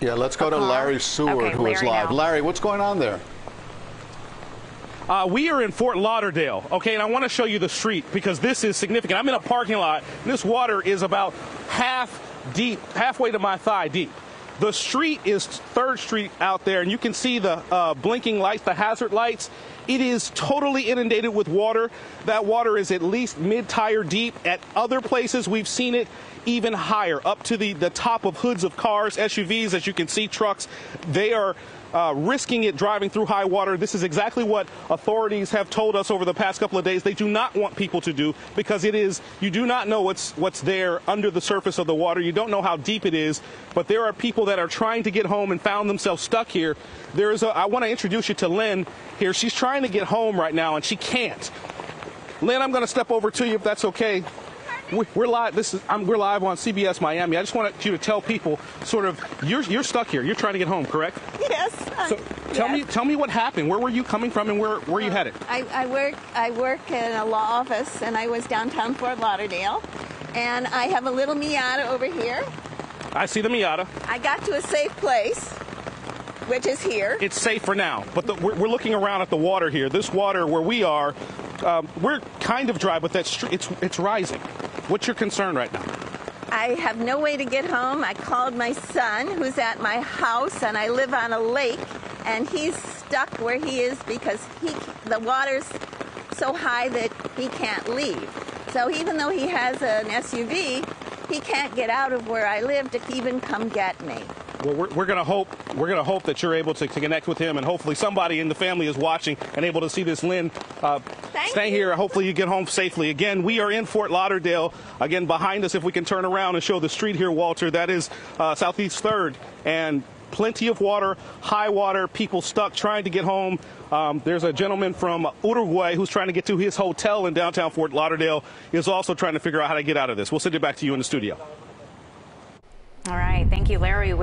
Yeah, let's go to. Larry Seward, Okay, who is Larry live. now. Larry, what's going on there? Uh, we are in Fort Lauderdale, okay, and I want to show you the street because this is significant. I'm in a parking lot, and this water is about half deep, halfway to my thigh deep. The street is Third Street out there, and you can see the uh, blinking lights, the hazard lights. It is totally inundated with water. That water is at least mid tire deep. At other places, we've seen it even higher, up to the, the top of hoods of cars, SUVs, as you can see, trucks. They are uh, risking it driving through high water. This is exactly what authorities have told us over the past couple of days. They do not want people to do because it is, you do not know what's, what's there under the surface of the water. You don't know how deep it is, but there are people that are trying to get home and found themselves stuck here. There is a, I want to introduce you to Lynn here. She's trying to get home right now and she can't. Lynn, I'm going to step over to you if that's okay. We- We're live. This is I'm, we're live on CBS Miami. I just wanted you to tell people, sort of, you're you're stuck here. You're trying to get home, correct? Yes. So um, tell yes. me, tell me what happened. Where were you coming from, and where where are you headed? I, I work. I work in a law office, and I was downtown Fort Lauderdale, and I have a little Miata over here. I see the Miata. I got to a safe place, which is here. It's safe for now, but the, we're, we're looking around at the water here. This water where we are, um, we're kind of dry, but that str- it's it's rising. What's your concern right now? I have no way to get home. I called my son, who's at my house, and I live on a lake, and he's stuck where he is because he the water's so high that he can't leave. So even though he has an SUV, he can't get out of where I live to even come get me. Well, we're, we're gonna hope we're gonna hope that you're able to, to connect with him, and hopefully somebody in the family is watching and able to see this. Lynn, uh, stay you. here. Hopefully you get home safely. Again, we are in Fort Lauderdale. Again, behind us, if we can turn around and show the street here, Walter, that is uh, Southeast Third, and plenty of water, high water, people stuck trying to get home. Um, there's a gentleman from Uruguay who's trying to get to his hotel in downtown Fort Lauderdale. Is also trying to figure out how to get out of this. We'll send it back to you in the studio. All right. Thank you, Larry.